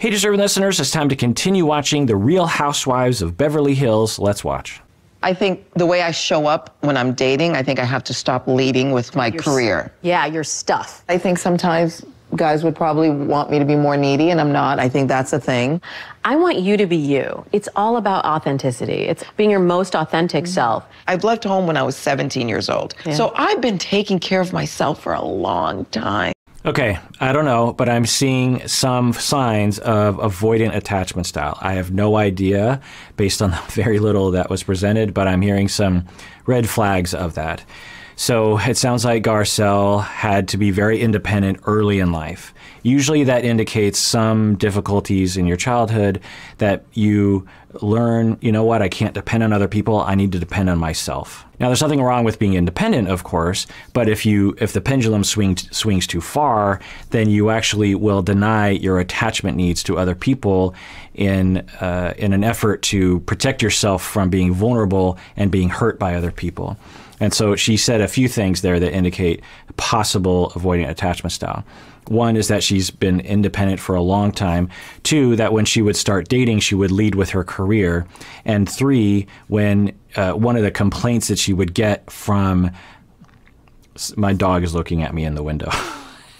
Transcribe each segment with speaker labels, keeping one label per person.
Speaker 1: Hey, deserving listeners, it's time to continue watching The Real Housewives of Beverly Hills. Let's watch.
Speaker 2: I think the way I show up when I'm dating, I think I have to stop leading with my
Speaker 3: Your s-
Speaker 2: career.
Speaker 3: Yeah, your stuff.
Speaker 2: I think sometimes guys would probably want me to be more needy, and I'm not. I think that's a thing.
Speaker 3: I want you to be you. It's all about authenticity. It's being your most authentic mm-hmm. self.
Speaker 2: I've left home when I was 17 years old. So I've been taking care of myself for a long time.
Speaker 1: Okay, I don't know, but I'm seeing some signs of avoidant attachment style. I have no idea based on the very little that was presented, but I'm hearing some red flags of that. So it sounds like Garcelle had to be very independent early in life. Usually that indicates some difficulties in your childhood that you learn, you know what, I can't depend on other people, I need to depend on myself. Now there's nothing wrong with being independent, of course, but if you if the pendulum swings swings too far, then you actually will deny your attachment needs to other people in uh, in an effort to protect yourself from being vulnerable and being hurt by other people. And so she said a few things there that indicate possible avoidant attachment style. One is that she's been independent for a long time. Two, that when she would start dating, she would lead with her career. And three, when uh, one of the complaints that she would get from my dog is looking at me in the window.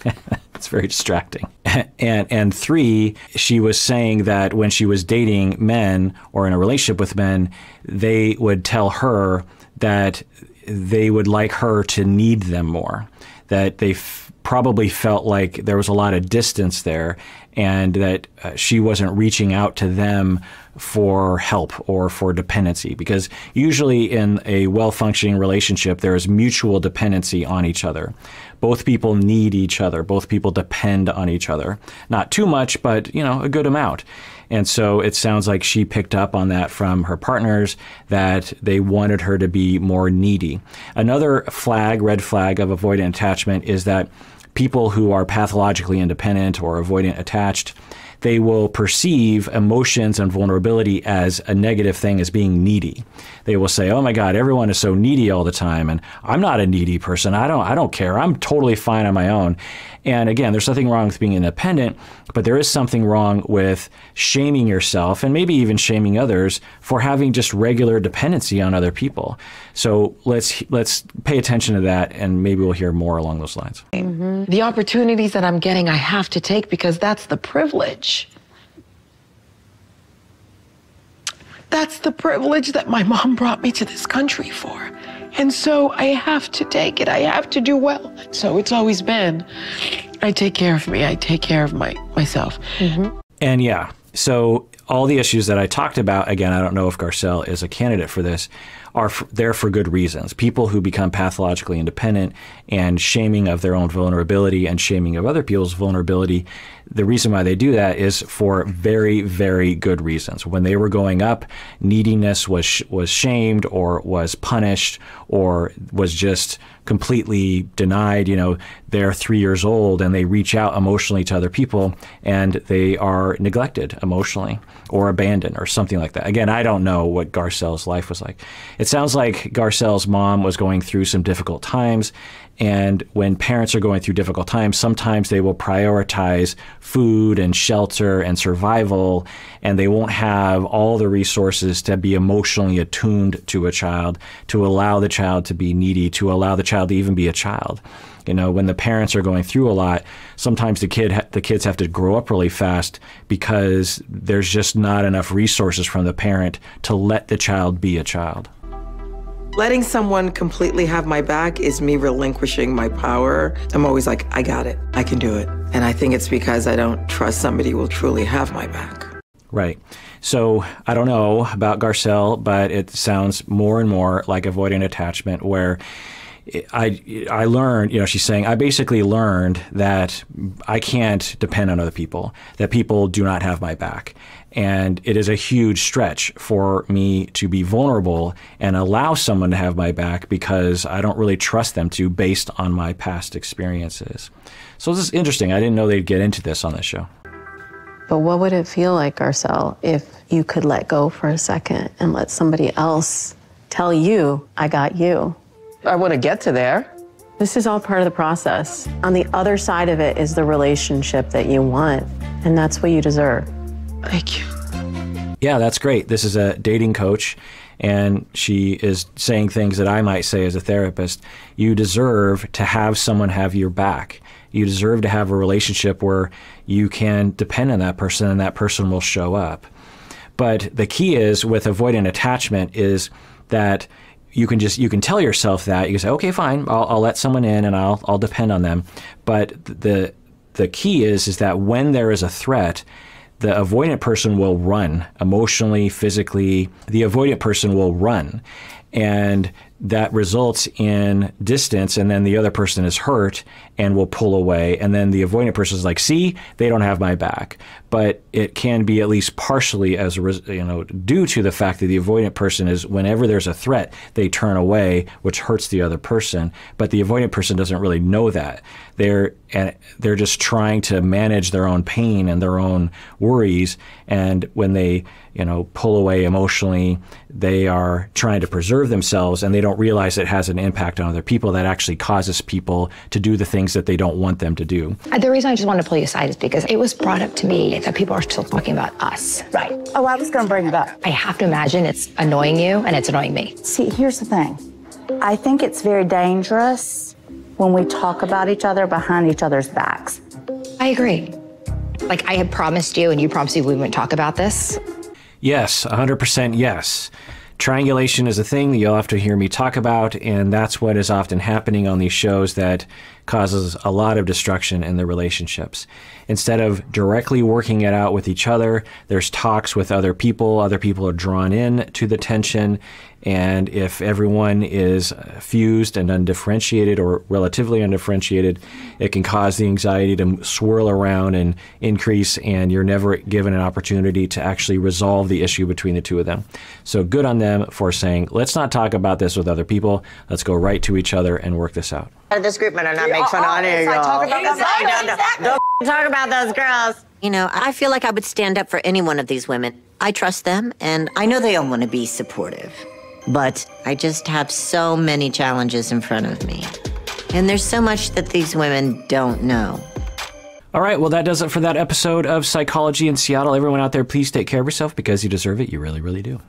Speaker 1: it's very distracting. And and three, she was saying that when she was dating men or in a relationship with men, they would tell her that they would like her to need them more. That they probably felt like there was a lot of distance there and that uh, she wasn't reaching out to them for help or for dependency because usually in a well-functioning relationship there is mutual dependency on each other. Both people need each other. Both people depend on each other. Not too much but you know a good amount and so it sounds like she picked up on that from her partners that they wanted her to be more needy. Another flag red flag of avoidant attachment is that people who are pathologically independent or avoidant attached, they will perceive emotions and vulnerability as a negative thing, as being needy. They will say, "Oh my God, everyone is so needy all the time," and I'm not a needy person. I don't, I don't care. I'm totally fine on my own. And again, there's nothing wrong with being independent, but there is something wrong with shaming yourself and maybe even shaming others for having just regular dependency on other people. So let's let's pay attention to that, and maybe we'll hear more along those lines. Mm-hmm.
Speaker 2: The opportunities that I'm getting, I have to take because that's the privilege. That's the privilege that my mom brought me to this country for. And so I have to take it. I have to do well. So it's always been I take care of me, I take care of my myself.
Speaker 1: And yeah, so all the issues that I talked about, again, I don't know if Garcelle is a candidate for this, are f- there for good reasons. People who become pathologically independent and shaming of their own vulnerability and shaming of other people's vulnerability, the reason why they do that is for very, very good reasons. When they were going up, neediness was sh- was shamed or was punished or was just completely denied. You know, they're three years old and they reach out emotionally to other people and they are neglected emotionally or abandoned or something like that. Again, I don't know what Garcelle's life was like. It sounds like Garcelle's mom was going through some difficult times. And when parents are going through difficult times, sometimes they will prioritize food and shelter and survival, and they won't have all the resources to be emotionally attuned to a child, to allow the child to be needy, to allow the child to even be a child. You know, when the parents are going through a lot, sometimes the kid the kids have to grow up really fast because there's just not enough resources from the parent to let the child be a child.
Speaker 4: Letting someone completely have my back is me relinquishing my power. I'm always like, I got it. I can do it. And I think it's because I don't trust somebody will truly have my back.
Speaker 1: Right. So I don't know about Garcelle, but it sounds more and more like avoidant attachment where I I learned, you know, she's saying I basically learned that I can't depend on other people, that people do not have my back. And it is a huge stretch for me to be vulnerable and allow someone to have my back because I don't really trust them to based on my past experiences. So this is interesting. I didn't know they'd get into this on this show.
Speaker 3: But what would it feel like, Garcelle, if you could let go for a second and let somebody else tell you, I got you?
Speaker 2: I want to get to there.
Speaker 3: This is all part of the process. On the other side of it is the relationship that you want. And that's what you deserve.
Speaker 2: Thank you.
Speaker 1: Yeah, that's great. This is a dating coach, and she is saying things that I might say as a therapist. You deserve to have someone have your back. You deserve to have a relationship where you can depend on that person and that person will show up. But the key is with avoidant attachment is that you can just you can tell yourself that. You can say okay fine. I'll, I'll let someone in and I'll I'll depend on them. But the the key is is that when there is a threat the avoidant person will run emotionally physically. The avoidant person will run. And that results in distance and then the other person is hurt and will pull away and then the avoidant person is like see they don't have my back. But it can be at least partially as a you know due to the fact that the avoidant person is whenever there's a threat they turn away which hurts the other person. But the avoidant person doesn't really know that. They're and they're just trying to manage their own pain and their own worries and when they you know pull away emotionally they are trying to preserve themselves and they don't realize it has an impact on other people that actually causes people to do the things that they don't want them to do uh,
Speaker 5: The reason I just wanted to pull you aside is because it was brought up to me that people are still talking about us.
Speaker 6: Right. Oh, I was going to bring it up.
Speaker 5: I have to imagine it's annoying you and it's annoying me.
Speaker 6: See, here's the thing. I think it's very dangerous when we talk about each other behind each other's backs.
Speaker 5: I agree. Like I had promised you and you promised me we wouldn't talk about this.
Speaker 1: Yes, 100% yes. Triangulation is a thing that you'll have to hear me talk about, and that's what is often happening on these shows that causes a lot of destruction in the relationships. Instead of directly working it out with each other, there's talks with other people. Other people are drawn in to the tension, and if everyone is fused and undifferentiated or relatively undifferentiated, it can cause the anxiety to swirl around and increase, and you're never given an opportunity to actually resolve the issue between the two of them. So, good on them for saying, let's not talk about this with other people. Let's go right to each other and work this out.
Speaker 7: This group better not make fun of any of y'all.
Speaker 6: talk about those-
Speaker 7: Exactly. Don't, don't, don't talk about those girls.
Speaker 8: You know, I feel like I would stand up for any one of these women. I trust them, and I know they all want to be supportive. But I just have so many challenges in front of me. And there's so much that these women don't know.
Speaker 1: All right, well, that does it for that episode of Psychology in Seattle. Everyone out there, please take care of yourself because you deserve it. You really, really do.